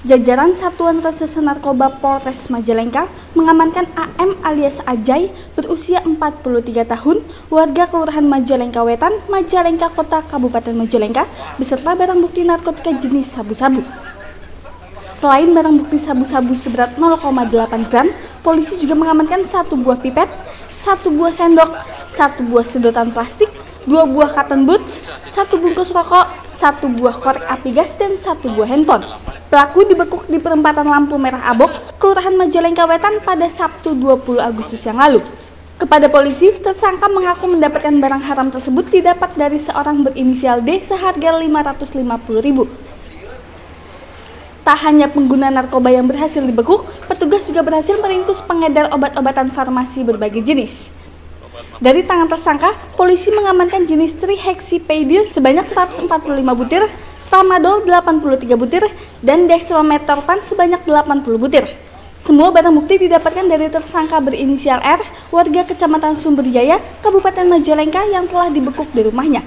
Jajaran Satuan Reserse Narkoba Polres Majalengka mengamankan AM alias Ajay berusia 43 tahun, warga Kelurahan Majalengka Wetan, Majalengka Kota Kabupaten Majalengka, beserta barang bukti narkotika jenis sabu-sabu. Selain barang bukti sabu-sabu seberat 0,8 gram, polisi juga mengamankan satu buah pipet, satu buah sendok, satu buah sedotan plastik, dua buah cotton boots, satu bungkus rokok, satu buah korek api gas, dan satu buah handphone. Pelaku dibekuk di perempatan lampu merah Abok, Kelurahan Majalengka Wetan pada Sabtu 20 Agustus yang lalu. Kepada polisi, tersangka mengaku mendapatkan barang haram tersebut didapat dari seorang berinisial D seharga 550 ribu. Tak hanya pengguna narkoba yang berhasil dibekuk, petugas juga berhasil meringkus pengedar obat-obatan farmasi berbagai jenis. Dari tangan tersangka, polisi mengamankan jenis trihexypedil sebanyak 145 butir, tramadol 83 butir, dan dextrometorphan sebanyak 80 butir. Semua barang bukti didapatkan dari tersangka berinisial R, warga Kecamatan Sumberjaya, Kabupaten Majalengka yang telah dibekuk di rumahnya.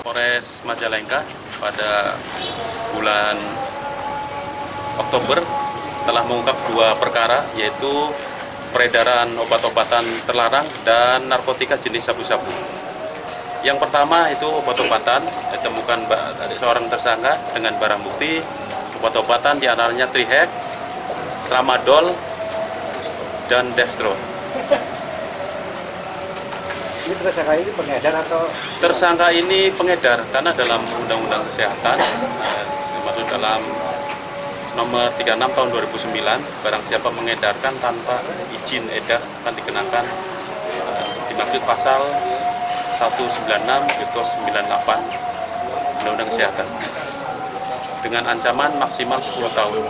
Polres Majalengka pada bulan Oktober telah mengungkap dua perkara yaitu peredaran obat-obatan terlarang dan narkotika jenis sabu-sabu. Yang pertama itu obat-obatan ditemukan seorang tersangka dengan barang bukti obat-obatan di antaranya trihek, tramadol, dan dextro. Ini tersangka ini pengedar atau? Tersangka ini pengedar karena dalam Undang-Undang Kesehatan eh, masuk dalam nomor 36 tahun 2009 barang siapa mengedarkan tanpa izin edar akan dikenakan eh, dimaksud pasal 196 Yutos 98 Undang-Undang Kesehatan dengan ancaman maksimal 10 tahun.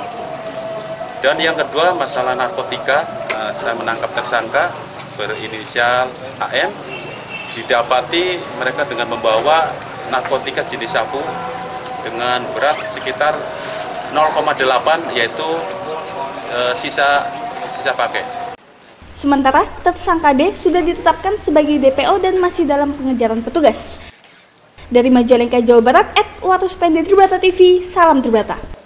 Dan yang kedua masalah narkotika, eh, saya menangkap tersangka berinisial AM didapati mereka dengan membawa narkotika jenis sabu dengan berat sekitar 0,8 yaitu e, sisa sisa pakai. Sementara tersangka D sudah ditetapkan sebagai DPO dan masih dalam pengejaran petugas. Dari Majalengka, Jawa Barat, Ed Watus Pendek Tribata TV, salam Tribata.